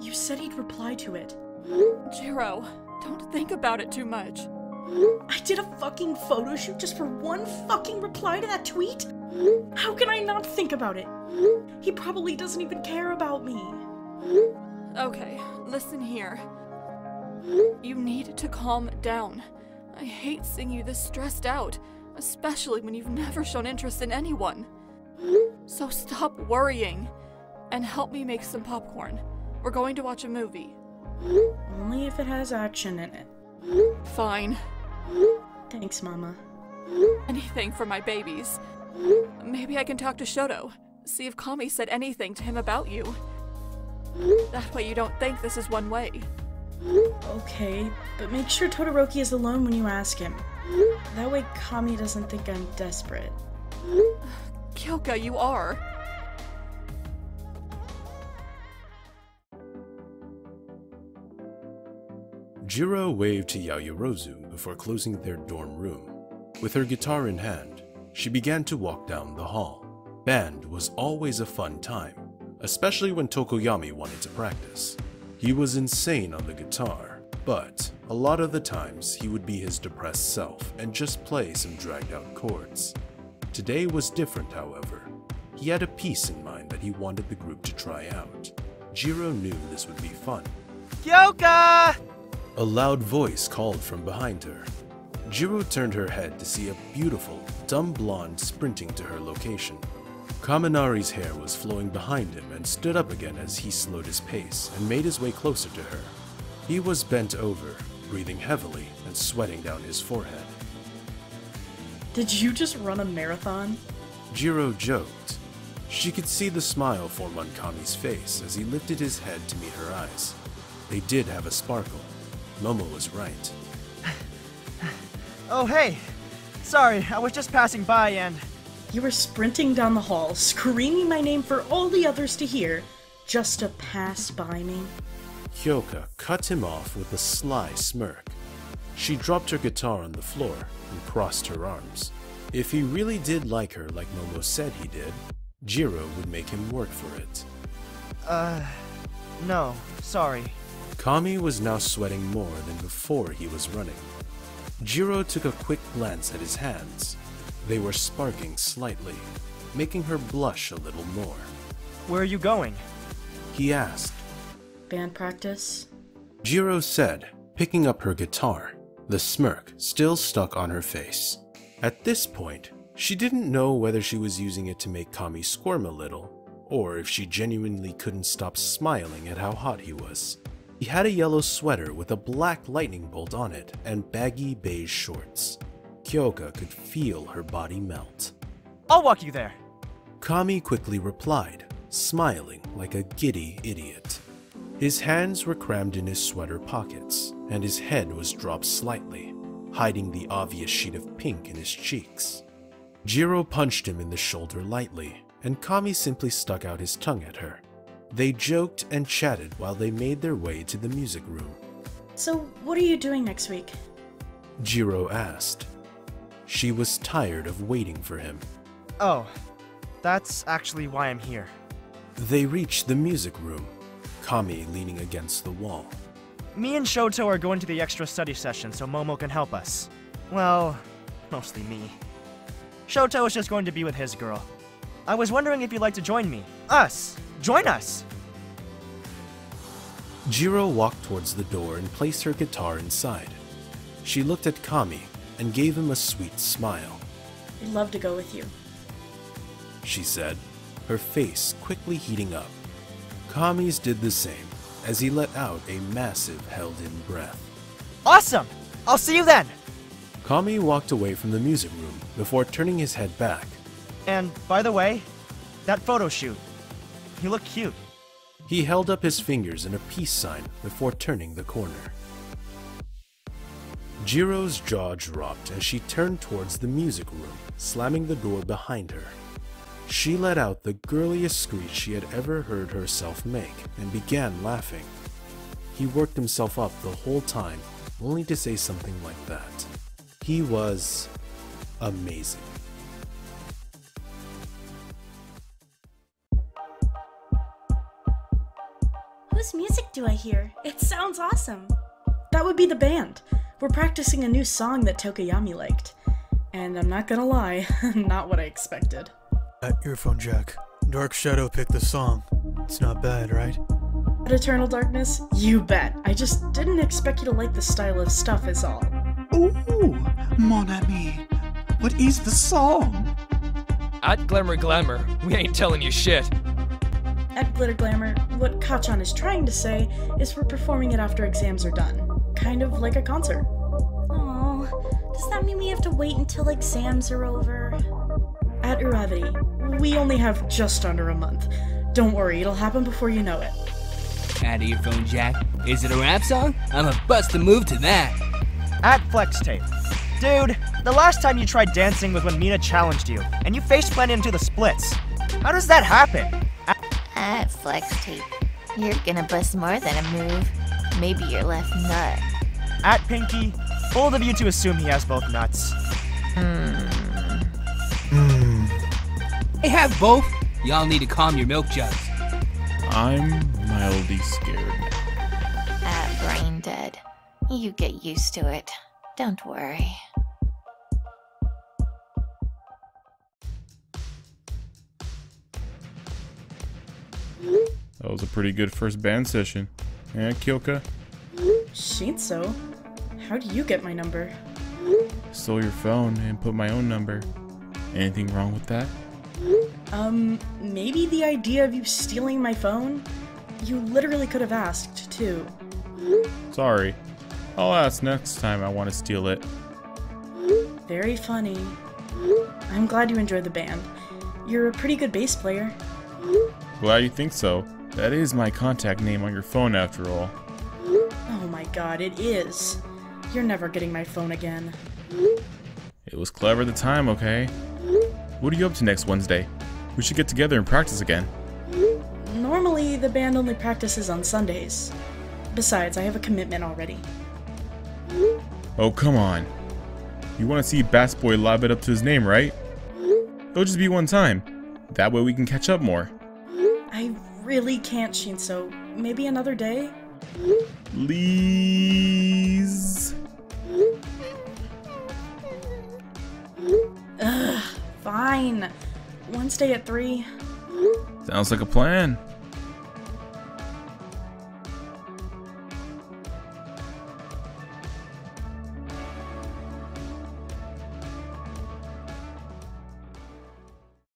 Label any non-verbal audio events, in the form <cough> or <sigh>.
You said he'd reply to it. Hmm? Jiro, don't think about it too much. Hmm? I did a fucking photo shoot just for one fucking reply to that tweet? Hmm? How can I not think about it? He probably doesn't even care about me. Okay, listen here. You need to calm down. I hate seeing you this stressed out, especially when you've never shown interest in anyone. So stop worrying and help me make some popcorn. We're going to watch a movie. Only if it has action in it. Fine. Thanks, Mama. Anything for my babies. Maybe I can talk to Shoto. See if Kami said anything to him about you. That way you don't think this is one way. Okay, but make sure Todoroki is alone when you ask him. That way Kami doesn't think I'm desperate. Kyoka, you are. Jiro waved to Yaoyorozu before closing their dorm room. With her guitar in hand, she began to walk down the hall. Band was always a fun time, especially when Tokoyami wanted to practice. He was insane on the guitar, but a lot of the times he would be his depressed self and just play some dragged out chords. Today was different, however. He had a piece in mind that he wanted the group to try out. Jiro knew this would be fun. Kyoka! A loud voice called from behind her. Jiro turned her head to see a beautiful, dumb blonde sprinting to her location. Kaminari's hair was flowing behind him and stood up again as he slowed his pace and made his way closer to her. He was bent over, breathing heavily and sweating down his forehead. Did you just run a marathon? Jiro joked. She could see the smile form on Kami's face as he lifted his head to meet her eyes. They did have a sparkle. Momo was right. <laughs> Oh, hey. Sorry, I was just passing by and. You were sprinting down the hall, screaming my name for all the others to hear, just to pass by me. Kyoka cut him off with a sly smirk. She dropped her guitar on the floor and crossed her arms. If he really did like her like Momo said he did, Jiro would make him work for it. Uh. No, sorry. Kami was now sweating more than before he was running. Jiro took a quick glance at his hands. They were sparking slightly, making her blush a little more. Where are you going? He asked. Band practice? Jiro said, picking up her guitar, the smirk still stuck on her face. At this point, she didn't know whether she was using it to make Kami squirm a little, or if she genuinely couldn't stop smiling at how hot he was. He had a yellow sweater with a black lightning bolt on it and baggy beige shorts. Kyoka could feel her body melt. I'll walk you there. Kami quickly replied, smiling like a giddy idiot. His hands were crammed in his sweater pockets, and his head was dropped slightly, hiding the obvious sheet of pink in his cheeks. Jiro punched him in the shoulder lightly, and Kami simply stuck out his tongue at her. They joked and chatted while they made their way to the music room. So, what are you doing next week? Jiro asked. She was tired of waiting for him. Oh, that's actually why I'm here. They reached the music room, Kami leaning against the wall. Me and Shoto are going to the extra study session so Momo can help us. Well, mostly me. Shoto is just going to be with his girl. I was wondering if you'd like to join me. Us! Join us! Jiro walked towards the door and placed her guitar inside. She looked at Kami and gave him a sweet smile. I'd love to go with you. She said, her face quickly heating up. Kami's did the same as he let out a massive held in breath. Awesome! I'll see you then! Kami walked away from the music room before turning his head back. And, by the way, that photo shoot. You look cute. He held up his fingers in a peace sign before turning the corner. Jiro's jaw dropped as she turned towards the music room, slamming the door behind her. She let out the girliest screech she had ever heard herself make and began laughing. He worked himself up the whole time, only to say something like that. He was amazing. Whose music do I hear? It sounds awesome. That would be the band. We're practicing a new song that Tokoyami liked. And I'm not gonna lie, <laughs> not what I expected. That earphone jack. Dark Shadow picked the song. It's not bad, right? At Eternal Darkness? You bet. I just didn't expect you to like the style of stuff, is all. Ooh, mon ami. What is the song? At Glamour Glamour, we ain't telling you shit. At Glitter Glamour, what Kacchan is trying to say is we're performing it after exams are done. Kind of like a concert. Oh, does that mean we have to wait until exams are over? At Uravity, we only have just under a month. Don't worry, it'll happen before you know it. Out of your phone, Jack, is it a rap song? I'm a bust to move to that. At Flex Tape. Dude, the last time you tried dancing was when Mina challenged you, and you face planted into the splits. How does that happen? At Flex Tape, you're gonna bust more than a move. Maybe your left nut. At Pinky, bold of you to assume he has both nuts. Hmm. Hey, have both. Y'all need to calm your milk jugs. I'm mildly scared. At Brain Dead, you get used to it. Don't worry. That was a pretty good first band session. Yeah, Kyoka? Shinso? How do you get my number? Stole your phone and put my own number. Anything wrong with that? Um, maybe the idea of you stealing my phone? You literally could have asked, too. Sorry. I'll ask next time I want to steal it. Very funny. I'm glad you enjoyed the band. You're a pretty good bass player. Glad you think so. That is my contact name on your phone after all. Oh my god, it is. You're never getting my phone again. It was clever at the time, okay? What are you up to next Wednesday? We should get together and practice again. Normally, the band only practices on Sundays. Besides, I have a commitment already. Oh, come on. You want to see Bass Boy lob it up to his name, right? It'll just be one time. That way we can catch up more. I really can't, Shinso. Maybe another day? Please. Ugh, fine. Wednesday at 3. Sounds like a plan.